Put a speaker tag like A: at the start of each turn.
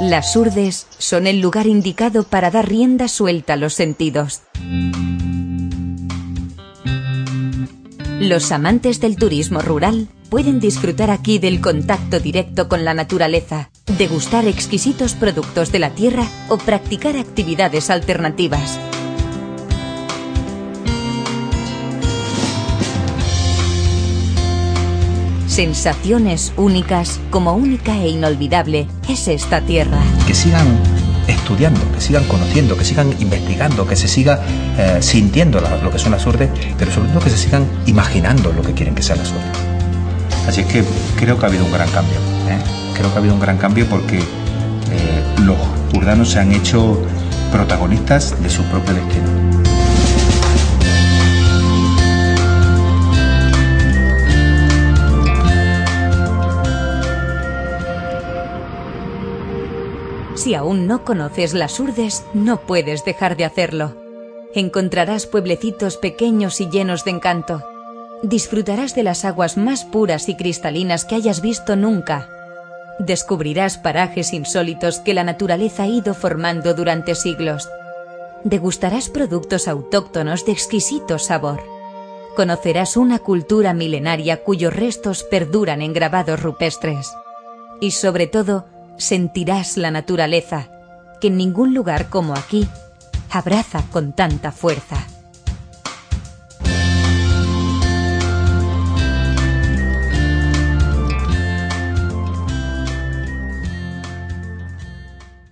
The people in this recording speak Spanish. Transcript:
A: Las urdes son el lugar indicado para dar rienda suelta a los sentidos. Los amantes del turismo rural pueden disfrutar aquí del contacto directo con la naturaleza, degustar exquisitos productos de la tierra o practicar actividades alternativas. Sensaciones únicas como única e inolvidable es esta tierra.
B: Que sigan estudiando, que sigan conociendo, que sigan investigando, que se siga eh, sintiendo lo que son las urdes, pero sobre todo que se sigan imaginando lo que quieren que sean las urdes. Así es que creo que ha habido un gran cambio. ¿eh? Creo que ha habido un gran cambio porque eh, los urdanos se han hecho protagonistas de su propio destino.
A: Si aún no conoces las urdes, no puedes dejar de hacerlo. Encontrarás pueblecitos pequeños y llenos de encanto. Disfrutarás de las aguas más puras y cristalinas que hayas visto nunca. Descubrirás parajes insólitos que la naturaleza ha ido formando durante siglos. Degustarás productos autóctonos de exquisito sabor. Conocerás una cultura milenaria cuyos restos perduran en grabados rupestres. Y sobre todo, sentirás la naturaleza, que en ningún lugar como aquí abraza con tanta fuerza.